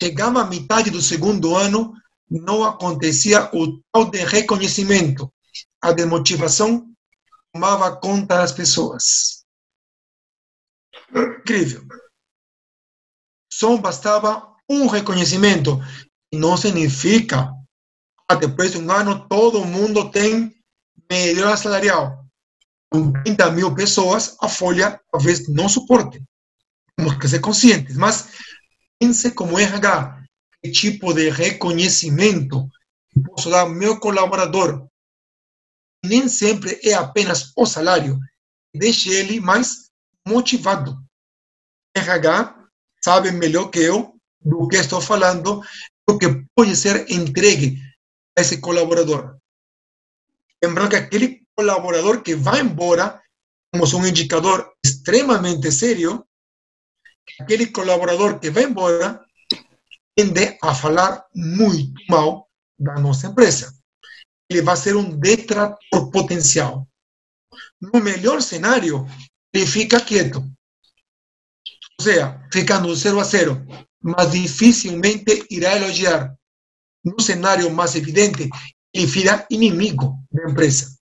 Chegava a metade do segundo ano, não acontecia o tal de reconhecimento. A desmotivação tomava conta das pessoas. Incrível. Só bastava um reconhecimento. Não significa que depois de um ano todo mundo tem melhora salarial com 30 mil pessoas, a folha talvez não suporte. temos que ser conscientes, mas pense como RH, que tipo de reconhecimento posso dar ao meu colaborador. Nem sempre é apenas o salário, deixe ele mais motivado. RH sabe melhor que eu do que estou falando, do que pode ser entregue a esse colaborador. Lembrando que aquele colaborador que vai embora, temos um indicador extremamente sério, aquele colaborador que vai embora tende a falar muito mal da nossa empresa. Ele vai ser um detrator potencial. No melhor cenário, ele fica quieto. Ou seja, fica no zero a zero, mas dificilmente irá elogiar. No cenário mais evidente, ele vira inimigo da empresa.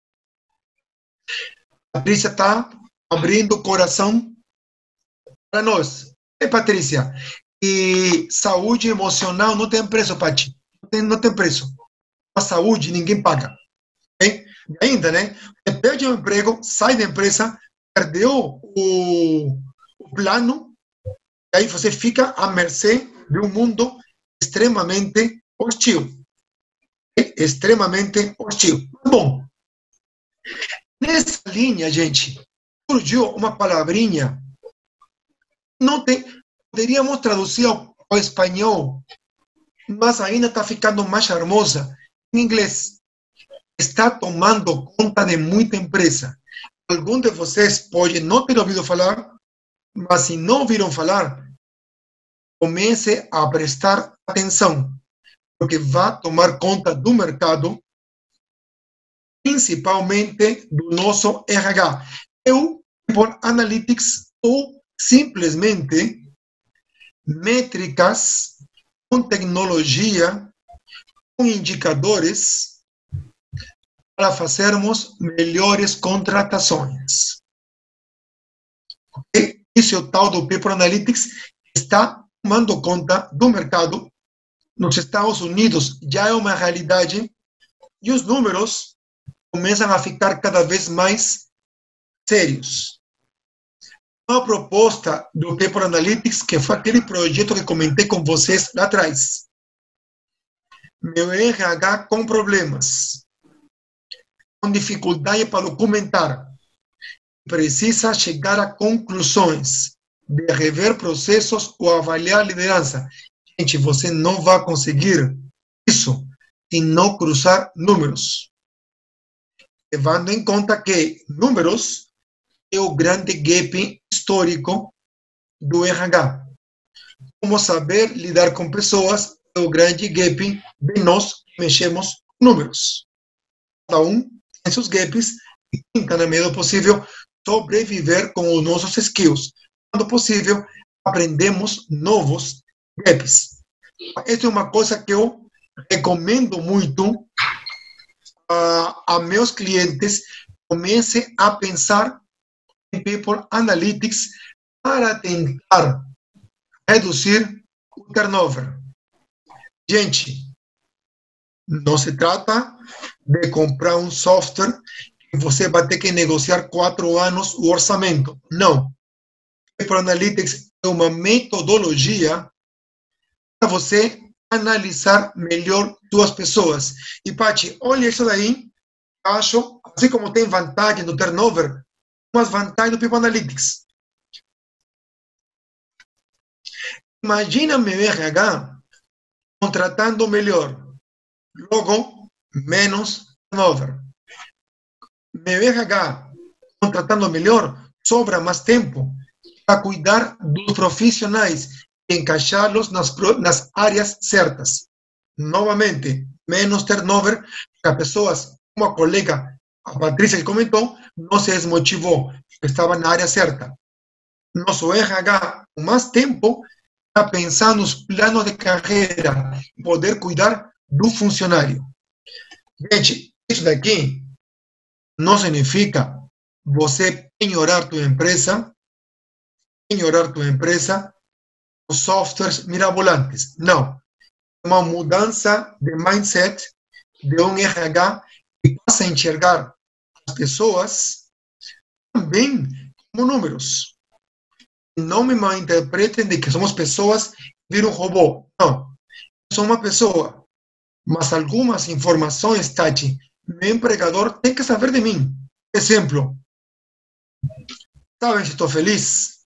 Patrícia está abrindo o coração para nós. É, Patrícia, e saúde emocional não tem preço, Pati. Não tem, não tem preço. A saúde ninguém paga. E ainda, né? Você perde o emprego, sai da empresa, perdeu o, o plano, e aí você fica à mercê de um mundo extremamente hostil. Extremamente hostil. Bom, nessa linha, gente, surgiu uma palavrinha. Não tem, poderíamos traduzir ao, ao espanhol, mas ainda está ficando mais charmosa em inglês. Está tomando conta de muita empresa. Algum de vocês pode não ter ouvido falar, mas se não ouviram falar, comece a prestar atenção, porque vai tomar conta do mercado, principalmente do nosso RH. Eu, por Analytics, ou simplesmente métricas com tecnologia, com indicadores, para fazermos melhores contratações. Okay? Isso é o tal do People Analytics, está tomando conta do mercado. Nos Estados Unidos já é uma realidade e os números começam a ficar cada vez mais sérios. Uma proposta do People Analytics, que foi aquele projeto que comentei com vocês lá atrás. Meu RH com problemas, com dificuldade para documentar, precisa chegar a conclusões de rever processos ou avaliar liderança. Gente, você não vai conseguir isso se não cruzar números. Levando em conta que números é o grande gap histórico do RH. Como saber lidar com pessoas é o grande gap de nós que mexemos números. Cada um tem seus gaps e tenta, na medida possível, sobreviver com os nossos skills. Quando possível, aprendemos novos gaps. Essa é uma coisa que eu recomendo muito a, a meus clientes. Comece a pensar People Analytics para tentar reduzir o turnover. Gente, não se trata de comprar um software você vai ter que negociar quatro anos o orçamento. Não. People Analytics é uma metodologia para você analisar melhor suas pessoas. E, Paty, olha isso daí. Acho, assim como tem vantagem do turnover, umas vantagens do People Analytics. Imagina meu RH contratando melhor. Logo, menos turnover meu RH contratando melhor, sobra mais tempo para cuidar dos profissionais e encaixá-los nas, nas áreas certas. Novamente, menos turnover para pessoas, como a colega, a Patrícia que comentou, se desmotivou, estava na área certa. Nosso RH, com mais tempo, está pensando nos planos de carreira, poder cuidar do funcionário. Gente, isso daqui não significa você penhorar tua empresa, penhorar tua empresa com softwares mirabolantes. Não. Uma mudança de mindset de um RH que passa a enxergar as pessoas também como números. Não me malinterpretem de que somos pessoas vir um robô. Não. Sou uma pessoa. Mas algumas informações, Tati, meu empregador tem que saber de mim. Exemplo. Sabem se estou feliz?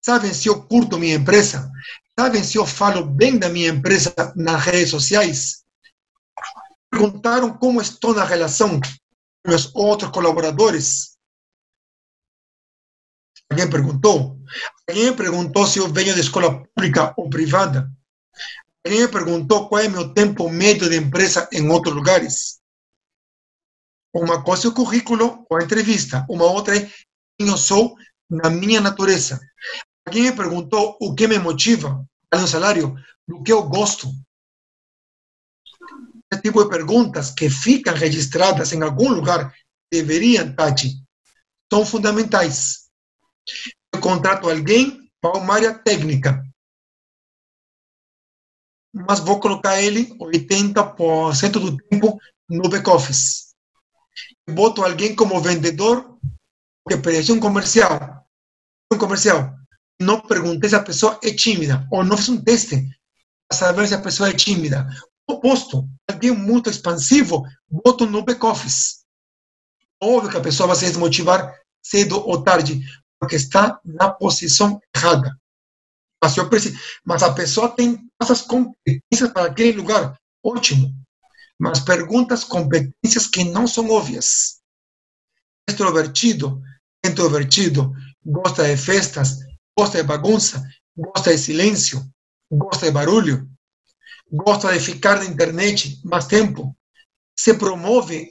Sabem se eu curto minha empresa? Sabem se eu falo bem da minha empresa nas redes sociais? Perguntaram como estou na relação com meus outros colaboradores? Alguém perguntou? Alguém perguntou se eu venho de escola pública ou privada? Alguém perguntou qual é meu tempo médio de empresa em outros lugares? Uma coisa é o currículo ou a entrevista, uma outra é quem eu sou na minha natureza. Alguém me perguntou o que me motiva, além do salário, do que eu gosto. Esse tipo de perguntas que ficam registradas em algum lugar deveriam, Tati, são fundamentais. Eu contrato alguém para uma área técnica, mas vou colocar ele 80% do tempo no back-office. Boto alguém como vendedor, que preenche um comercial. Um comercial. Não perguntei se a pessoa é tímida, ou não fiz um teste para saber se a pessoa é tímida. Oposto, alguém muito expansivo, boto no back-office. Óbvio que a pessoa vai se desmotivar cedo ou tarde, porque está na posição errada. Mas, eu preciso, mas a pessoa tem essas competências para aquele lugar, ótimo. Mas perguntas competências que não são óbvias. Extrovertido, introvertido, gosta de festas, gosta de bagunça, gosta de silêncio, gosta de barulho, gosta de ficar na internet mais tempo, se promove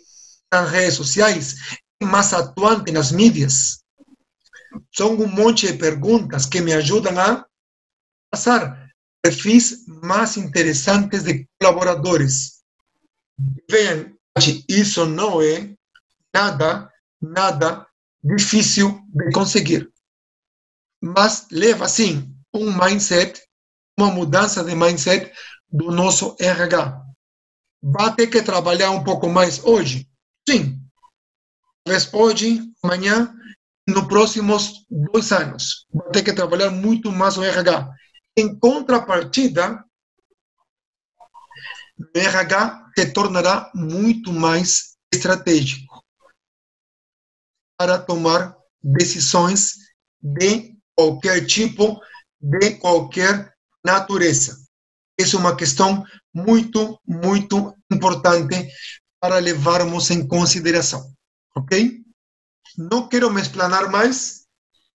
nas redes sociais, é mais atuante nas mídias. São um monte de perguntas que me ajudam a passar perfis mais interessantes de colaboradores. Vejam, isso não é nada, nada difícil de conseguir. Mas leva, sim, um mindset, uma mudança de mindset do nosso RH. Vai ter que trabalhar um pouco mais hoje? Sim. Talvez hoje, amanhã, nos próximos dois anos. Vai ter que trabalhar muito mais o RH. Em contrapartida, o RH se tornará muito mais estratégico para tomar decisões de qualquer tipo, de qualquer natureza. Essa é uma questão muito, muito importante para levarmos em consideração, ok? Não quero me explanar mais,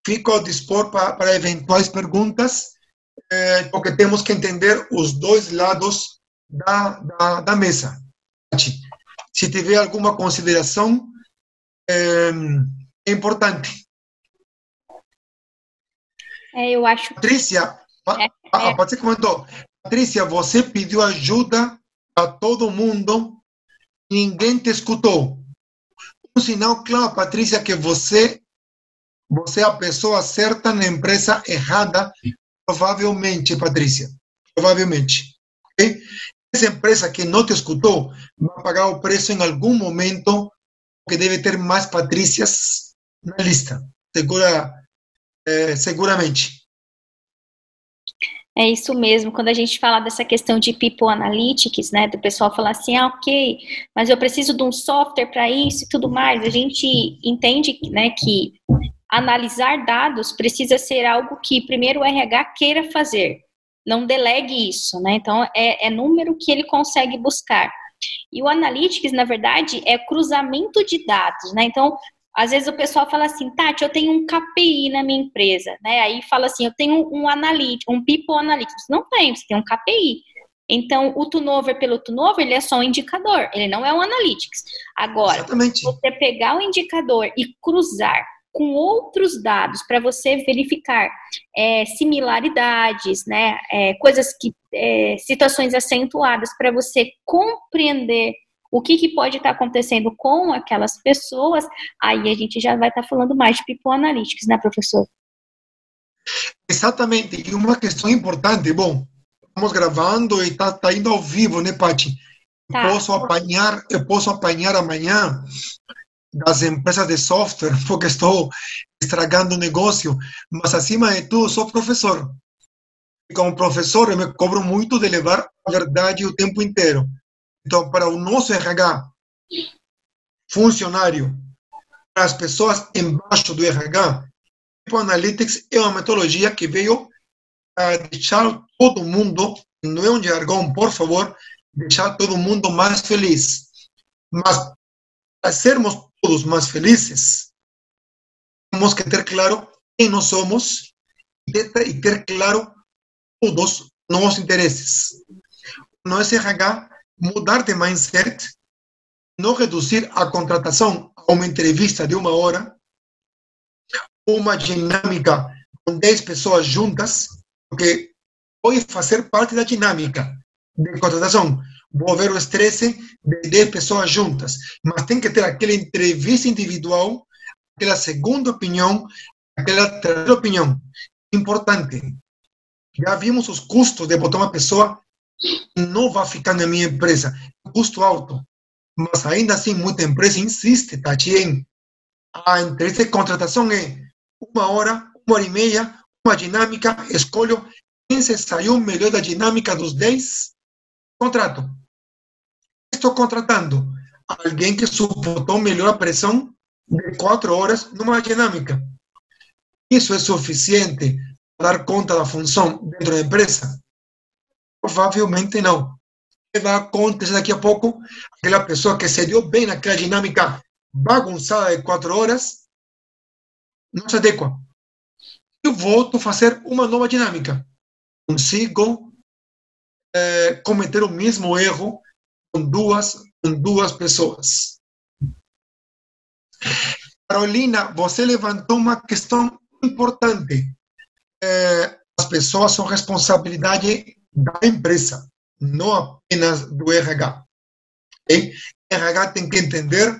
fico ao dispor para, para eventuais perguntas é, porque temos que entender os dois lados da, da, da mesa. Se tiver alguma consideração, é, é importante. É, eu acho. Patrícia, é, a, a Patrícia comentou. Patrícia, você pediu ajuda a todo mundo, ninguém te escutou. Um sinal claro, Patrícia, que você você é a pessoa certa na empresa errada Provavelmente, Patrícia. Provavelmente. Okay? Essa empresa que não te escutou vai pagar o preço em algum momento, que deve ter mais Patrícias na lista. Segura, é, seguramente. É isso mesmo, quando a gente fala dessa questão de people analytics, né, do pessoal falar assim, ah, ok, mas eu preciso de um software para isso e tudo mais, a gente entende, né, que analisar dados precisa ser algo que primeiro o RH queira fazer, não delegue isso, né? Então é, é número que ele consegue buscar. E o Analytics, na verdade, é cruzamento de dados, né? Então, às vezes o pessoal fala assim, Tati, eu tenho um KPI na minha empresa, né? Aí fala assim, eu tenho um analítico, um people analytics. Não tem, você tem um KPI. Então, o turnover pelo turnover, ele é só um indicador, ele não é um analytics. Agora, Exatamente. você pegar o indicador e cruzar com outros dados para você verificar é, similaridades, né, é, coisas que, é, situações acentuadas para você compreender o que, que pode estar tá acontecendo com aquelas pessoas, aí a gente já vai estar tá falando mais de People Analytics, né, professor? Exatamente, e uma questão importante, bom, estamos gravando e está tá indo ao vivo, né, Paty? Tá. Posso apanhar, eu posso apanhar amanhã das empresas de software, porque estou estragando o negócio, mas acima de tudo sou professor. E como professor, eu me cobro muito de levar a verdade o tempo inteiro. Então, para o nosso RH, funcionário, para as pessoas embaixo do RH, o Analytics é uma metodologia que veio a deixar todo mundo, não é um jargão, por favor, deixar todo mundo mais feliz. Mas para sermos todos mais felizes, temos que ter claro quem nós somos e ter claro todos os nossos interesses. No SRH, mudar de mindset, não reduzir a contratação a uma entrevista de uma hora, uma dinâmica com 10 pessoas juntas, porque pode fazer parte da dinâmica de contratação. Vou ver o estresse de 10 pessoas juntas, mas tem que ter aquela entrevista individual, aquela segunda opinião, aquela terceira opinião. Importante. Já vimos os custos de botar uma pessoa não vai ficar na minha empresa. Custo alto. Mas ainda assim, muita empresa insiste, Tati, a entrevista de contratação é uma hora, uma hora e meia, uma dinâmica, escolho quem se saiu melhor da dinâmica dos 10, contrato. Estou contratando alguém que suportou melhor a pressão de quatro horas numa dinâmica. Isso é suficiente para dar conta da função dentro da empresa? Provavelmente não. O que vai acontecer daqui a pouco? Aquela pessoa que se deu bem naquela dinâmica bagunçada de quatro horas não se adequa. Eu volto a fazer uma nova dinâmica. Consigo é, cometer o mesmo erro com duas, com duas pessoas. Carolina, você levantou uma questão importante. É, as pessoas são responsabilidade da empresa, não apenas do RH. Okay? RH tem que entender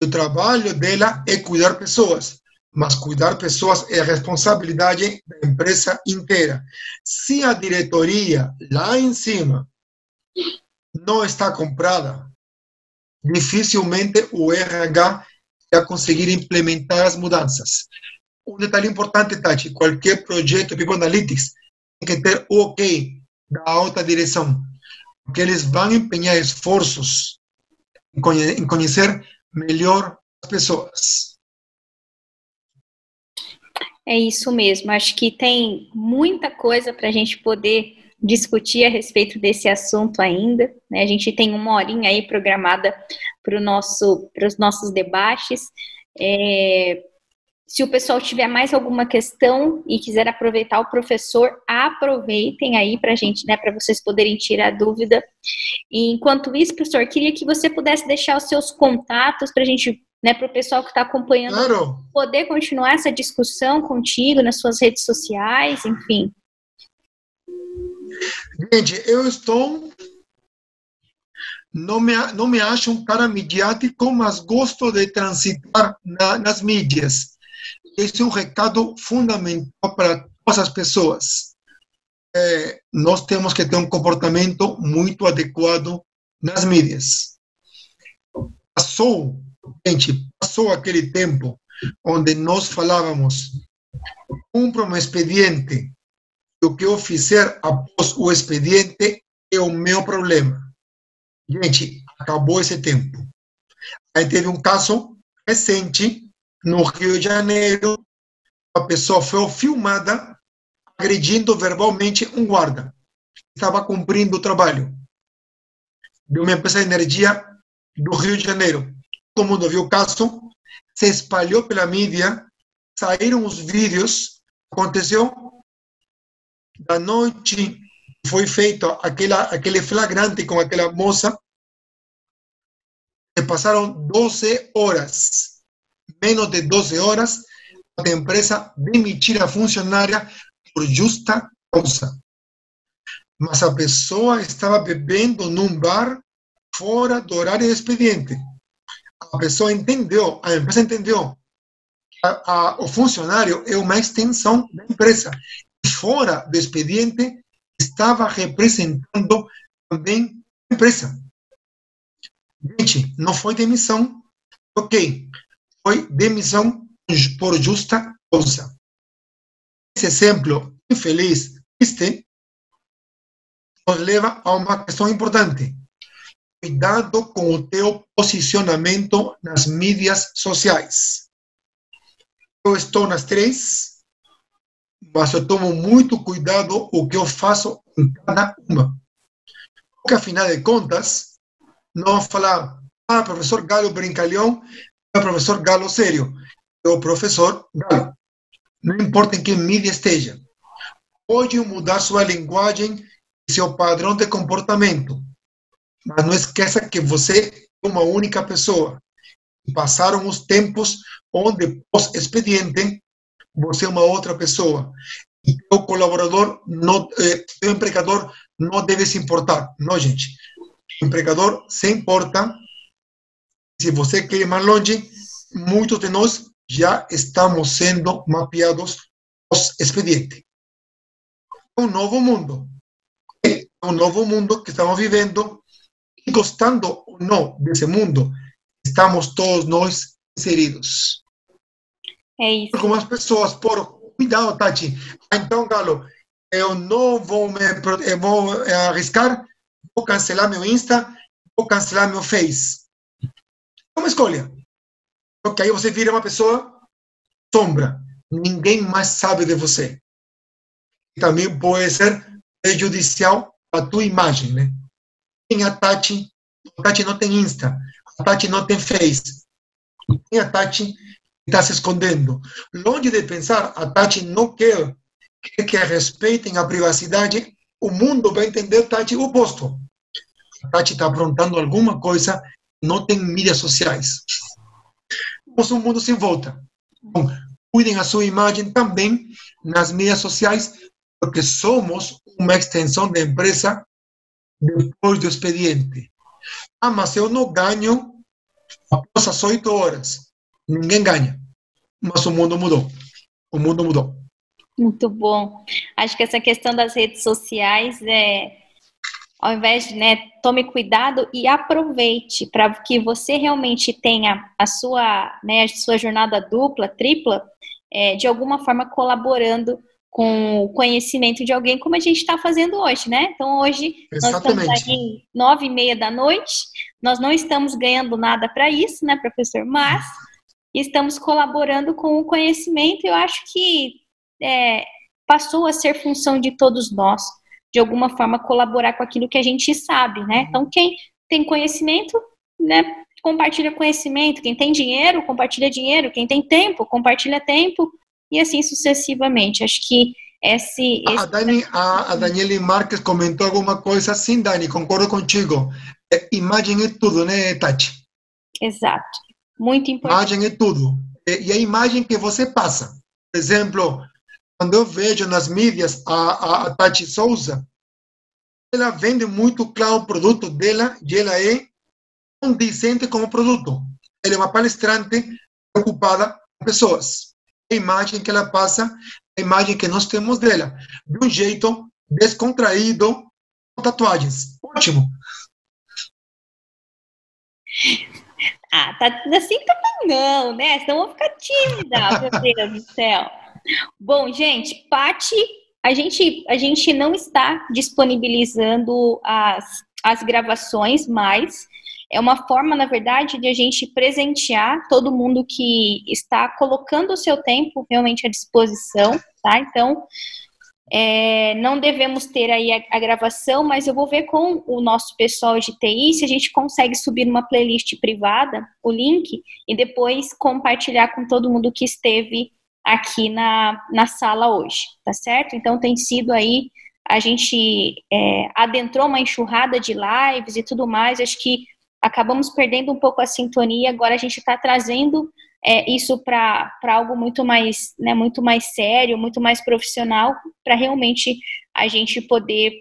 que o trabalho dela é cuidar pessoas mas cuidar pessoas é responsabilidade da empresa inteira. Se a diretoria lá em cima não está comprada, dificilmente o RH vai conseguir implementar as mudanças. Um detalhe importante, Tati, qualquer projeto People Analytics que ter o ok da alta direção, porque eles vão empenhar esforços em conhecer melhor as pessoas. É isso mesmo. Acho que tem muita coisa para a gente poder discutir a respeito desse assunto ainda. Né? A gente tem uma horinha aí programada para nosso, os nossos debates. É, se o pessoal tiver mais alguma questão e quiser aproveitar o professor, aproveitem aí para gente, né, para vocês poderem tirar dúvida. E, enquanto isso, professor, queria que você pudesse deixar os seus contatos para a gente né, para o pessoal que está acompanhando claro. poder continuar essa discussão contigo nas suas redes sociais, enfim. Gente, eu estou. Não me, não me acho um cara midiático, mas gosto de transitar na, nas mídias. Esse é um recado fundamental para todas as pessoas. É, nós temos que ter um comportamento muito adequado nas mídias. Passou Gente, passou aquele tempo onde nós falávamos, cumpra um expediente, o que eu fizer após o expediente é o meu problema. Gente, acabou esse tempo. Aí teve um caso recente, no Rio de Janeiro, a pessoa foi filmada agredindo verbalmente um guarda. Estava cumprindo o trabalho. De uma empresa de energia do Rio de Janeiro. Todo mundo viu o caso, se espalhou pela mídia, saíram os vídeos, aconteceu. Da noite, foi feito aquela, aquele flagrante com aquela moça, passaram 12 horas, menos de 12 horas, a empresa demitir a funcionária por justa causa. Mas a pessoa estava bebendo num bar fora do horário de expediente a pessoa entendeu, a empresa entendeu, a, a, o funcionário é uma extensão da empresa. Fora do expediente, estava representando também a empresa. Gente, não foi demissão, Ok, foi demissão por justa causa. Esse exemplo infeliz, triste, nos leva a uma questão importante. Cuidado com o teu posicionamento nas mídias sociais. Eu estou nas três, mas eu tomo muito cuidado o que eu faço em cada uma. Porque, afinal de contas, não falar, ah, professor Galo brincalhão, o professor Galo sério. O professor Galo. Não importa em que mídia esteja. Pode mudar sua linguagem e seu padrão de comportamento. Mas não esqueça que você é uma única pessoa. Passaram os tempos onde, pós-expediente, você é uma outra pessoa. E o colaborador, não, eh, o empregador não deve se importar. Não, gente. O empregador se importa. Se você quer ir mais longe, muitos de nós já estamos sendo mapeados pós-expediente. É um novo mundo. É um novo mundo que estamos vivendo. E gostando ou não desse mundo, estamos todos nós inseridos. É isso. Algumas pessoas, por cuidado, Tati. Então, Galo, eu não vou me eu vou arriscar, vou cancelar meu Insta, vou cancelar meu Face. É uma escolha. Porque aí você vira uma pessoa sombra. Ninguém mais sabe de você. Também pode ser prejudicial a tua imagem, né? Tem a Tati, a Tati não tem Insta, a Tati não tem Face. Tem a Tati está se escondendo. Longe de pensar, a Tati não quer, quer que respeitem a privacidade, o mundo vai entender Tati o oposto. A Tati está aprontando alguma coisa, não tem mídias sociais. Um mundo sem volta. Então, cuidem a sua imagem também nas mídias sociais, porque somos uma extensão da empresa depois do expediente. Ah, mas eu não ganho após as oito horas ninguém ganha. Mas o mundo mudou. O mundo mudou. Muito bom. Acho que essa questão das redes sociais é, ao invés de, né, tome cuidado e aproveite para que você realmente tenha a sua, né, a sua jornada dupla, tripla, é, de alguma forma colaborando com o conhecimento de alguém, como a gente está fazendo hoje, né? Então, hoje Exatamente. nós estamos aí nove e meia da noite, nós não estamos ganhando nada para isso, né, professor? Mas estamos colaborando com o conhecimento. Eu acho que é, passou a ser função de todos nós, de alguma forma, colaborar com aquilo que a gente sabe, né? Então, quem tem conhecimento, né, compartilha conhecimento. Quem tem dinheiro, compartilha dinheiro. Quem tem tempo, compartilha tempo. E assim sucessivamente. Acho que esse. esse... A, Dani, a, a Daniele Marques comentou alguma coisa assim, Dani, concordo contigo. É, imagem é tudo, né, Tati? Exato. Muito importante. Imagem é tudo. E a imagem que você passa. Por exemplo, quando eu vejo nas mídias a, a, a Tati Souza, ela vende muito claro o produto dela e ela é condizente como produto. Ela é uma palestrante preocupada com pessoas. A imagem que ela passa, a imagem que nós temos dela, de um jeito descontraído, com tatuagens. Ótimo. Ah, tá assim também não, né? Senão eu vou ficar tímida, meu Deus do céu. Bom, gente, Pati, a gente, a gente não está disponibilizando as, as gravações mais. É uma forma, na verdade, de a gente presentear todo mundo que está colocando o seu tempo realmente à disposição, tá? Então, é, não devemos ter aí a, a, gravação, mas eu vou ver com o nosso pessoal de TI se a gente consegue subir numa playlist privada o link e depois compartilhar com todo mundo que esteve aqui na, na sala hoje, tá certo? Então tem sido aí, a gente é, adentrou uma enxurrada de lives e tudo mais, acho que acabamos perdendo um pouco a sintonia, agora a gente está trazendo é, isso para algo muito mais, né, muito mais sério, muito mais profissional, para realmente a gente poder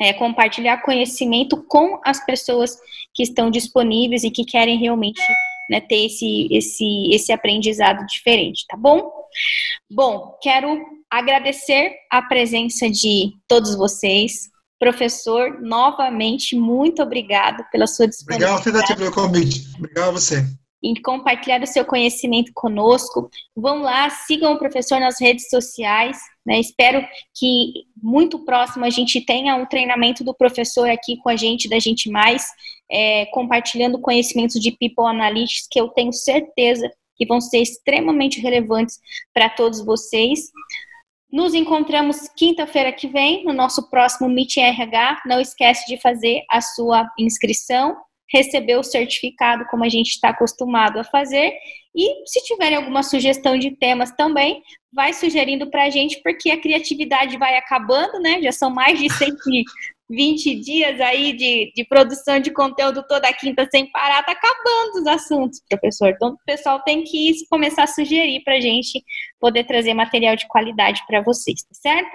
é, compartilhar conhecimento com as pessoas que estão disponíveis e que querem realmente né, ter esse, esse, esse aprendizado diferente, tá bom? Bom, quero agradecer a presença de todos vocês. Professor, novamente, muito obrigado pela sua disponibilidade. Obrigado, pelo convite. Obrigado a você. e compartilhar o seu conhecimento conosco. Vão lá, sigam o professor nas redes sociais. Né? Espero que muito próximo a gente tenha um treinamento do professor aqui com a gente, da gente mais, é, compartilhando conhecimentos de People Analytics, que eu tenho certeza que vão ser extremamente relevantes para todos vocês. Nos encontramos quinta-feira que vem no nosso próximo Meet RH. Não esquece de fazer a sua inscrição, receber o certificado como a gente está acostumado a fazer. E se tiverem alguma sugestão de temas também, vai sugerindo para a gente, porque a criatividade vai acabando, né? Já são mais de 100, 20 dias aí de, de produção de conteúdo toda quinta sem parar, tá acabando os assuntos, professor. Então, o pessoal tem que começar a sugerir para a gente poder trazer material de qualidade para vocês, tá certo?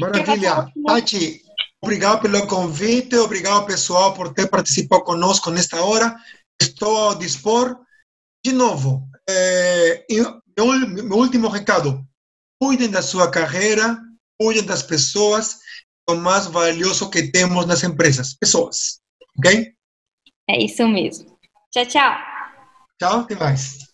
Maravilha. Tati, obrigado pelo convite, obrigado, pessoal, por ter participado conosco nesta hora. Estou a dispor. De novo, é, meu, meu último recado: cuidem da sua carreira, cuidem das pessoas lo más valioso que temos nas empresas, pessoas. Ok? É isso mesmo. Tchau, tchau. Tchau, até mais.